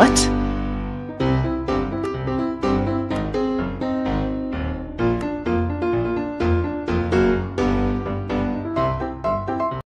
What?